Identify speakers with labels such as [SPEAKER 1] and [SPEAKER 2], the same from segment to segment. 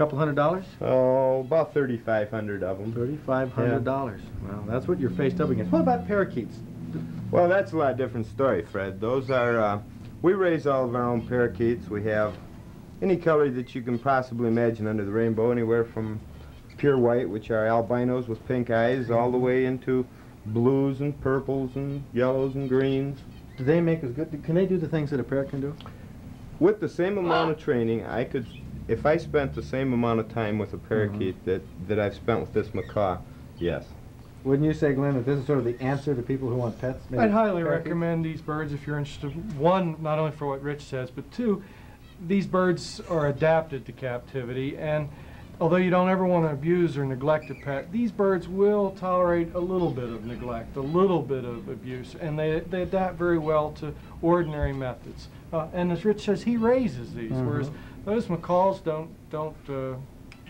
[SPEAKER 1] couple hundred dollars?
[SPEAKER 2] Oh, about 3,500 of them.
[SPEAKER 1] Thirty-five hundred dollars. Well, that's what you're faced up against. What about parakeets?
[SPEAKER 2] Well, that's a lot different story, Fred. Those are, uh, we raise all of our own parakeets. We have any color that you can possibly imagine under the rainbow, anywhere from pure white, which are albinos with pink eyes, all the way into blues and purples and yellows and greens.
[SPEAKER 1] Do they make as good? Can they do the things that a parrot can do?
[SPEAKER 2] With the same amount of training, I could, if I spent the same amount of time with a mm-hmm. parakeet that, that I've spent with this macaw, yes.
[SPEAKER 1] Wouldn't you say, Glen, that this is sort of the answer to people who want pets? maybe
[SPEAKER 3] I'd highly
[SPEAKER 1] parakeets?
[SPEAKER 3] recommend these birds if you're interested. One, not only for what Rich says, but two, these birds are adapted to captivity, and although you don't ever want to abuse or neglect a pet, these birds will tolerate a little bit of neglect, a little bit of abuse, and they, they adapt very well to ordinary methods. Uh, and as Rich says, he raises these, whereas those macaws don't don't uh,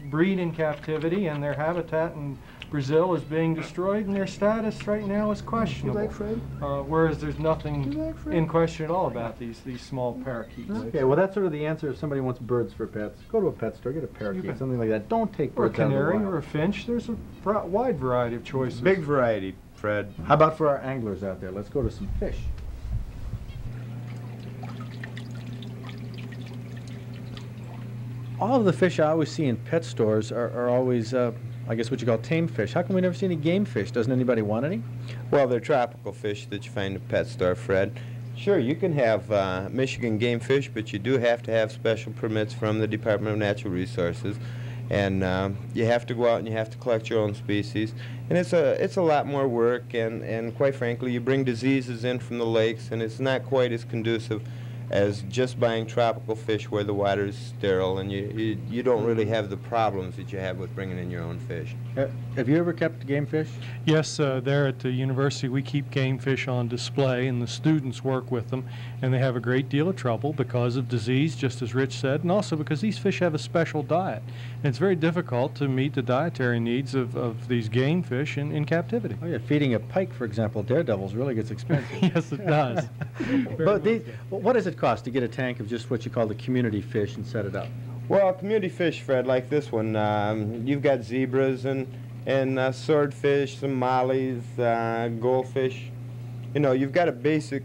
[SPEAKER 3] breed in captivity, and their habitat in Brazil is being destroyed, and their status right now is questionable.
[SPEAKER 1] Fred?
[SPEAKER 3] Uh, whereas there's
[SPEAKER 1] You
[SPEAKER 3] nothing
[SPEAKER 1] like Fred?
[SPEAKER 3] in question at all about these these small parakeets.
[SPEAKER 1] Okay, well, that's sort of the answer if somebody wants birds for pets. Go to a pet store, get a parakeet, something like that. Don't take
[SPEAKER 3] Or a
[SPEAKER 1] birds out of the
[SPEAKER 3] canary
[SPEAKER 1] wild.
[SPEAKER 3] or a finch. There's a wide variety of choices.
[SPEAKER 2] Big variety, Fred.
[SPEAKER 1] How about for our anglers out there? Let's go to some fish. All of the fish I always see in pet stores are, are always, uh, I guess, what you call tame fish. How come we never see any game fish? Doesn't anybody want any?
[SPEAKER 2] Well, they're tropical fish that you find at pet store, Fred. Sure, you can have uh, Michigan game fish, but you do have to have special permits from the Department of Natural Resources, and um, you have to go out and you have to collect your own species. And it's a it's a lot more work, and and quite frankly, you bring diseases in from the lakes, and it's not quite as conducive as just buying tropical fish where the water is sterile, and you you, you don't really have the problems that you have with bringing in your own fish.
[SPEAKER 1] Uh, have you ever kept game fish?
[SPEAKER 3] Yes, uh, there at the university we keep game fish on display, and the students work with them, and they have a great deal of trouble because of disease, just as Rich said, and also because these fish have a special diet. And it's very difficult to meet the dietary needs of, of these game fish in, in captivity.
[SPEAKER 1] Oh, yeah, feeding a pike, for example, daredevils, really gets expensive.
[SPEAKER 3] yes, it does.
[SPEAKER 1] but these, well, what does it cost to get a tank of just what you call the community fish and set it up?
[SPEAKER 2] Well, community fish, Fred, like this one, um, you've got zebras and and uh, swordfish, some mollies, uh, goldfish. You know, you've got a basic,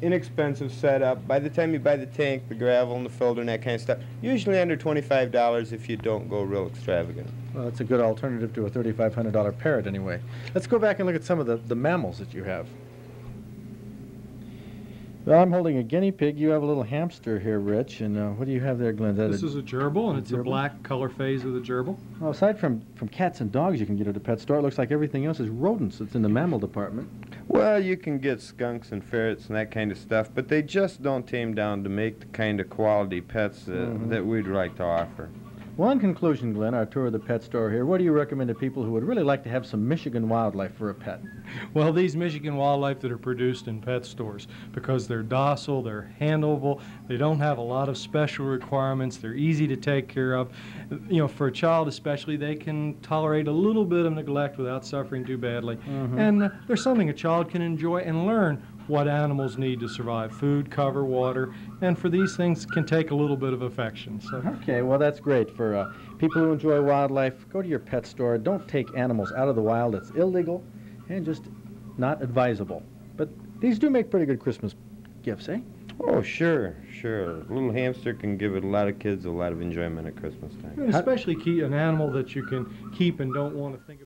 [SPEAKER 2] inexpensive setup. By the time you buy the tank, the gravel, and the filter, and that kind of stuff, usually under twenty-five dollars if you don't go real extravagant.
[SPEAKER 1] Well, that's a good alternative to a $3,500 parrot anyway. Let's go back and look at some of the, the mammals that you have. Well, I'm holding a guinea pig. You have a little hamster here, Rich. And uh, what do you have there, Glen? That
[SPEAKER 3] This
[SPEAKER 1] a-
[SPEAKER 3] is a gerbil, and it's a black color phase of the gerbil.
[SPEAKER 1] well, aside from, from cats and dogs you can get at a pet store, it looks like everything else is rodents. It's in the mammal department.
[SPEAKER 2] Well, you can get skunks and ferrets and that kind of stuff, but they just don't tame down to make the kind of quality pets uh,
[SPEAKER 1] Mhm.
[SPEAKER 2] that we'd like to offer.
[SPEAKER 1] Well, in conclusion, Glen, our tour of the pet store here, what do you recommend to people who would really like to have some Michigan wildlife for a pet?
[SPEAKER 3] Well, these Michigan wildlife that are produced in pet stores, because they're docile, they're handleable, they don't have a lot of special requirements, they're easy to take care of. You know, for a child especially, they can tolerate a little bit of neglect without suffering too badly. And uh, there's something a child can enjoy and learn what animals need to survive food, cover, water, and for these things can take a little bit of affection. So.
[SPEAKER 1] Okay, well, that's great. For uh, people who enjoy wildlife, go to your pet store. Don't take animals out of the wild. It's illegal and just not advisable. But these do make pretty good Christmas gifts, eh?
[SPEAKER 2] Oh, sure, sure. A little hamster can give it a lot of kids a lot of enjoyment at Christmas time.
[SPEAKER 3] And especially keep an animal that you can keep and don't want to think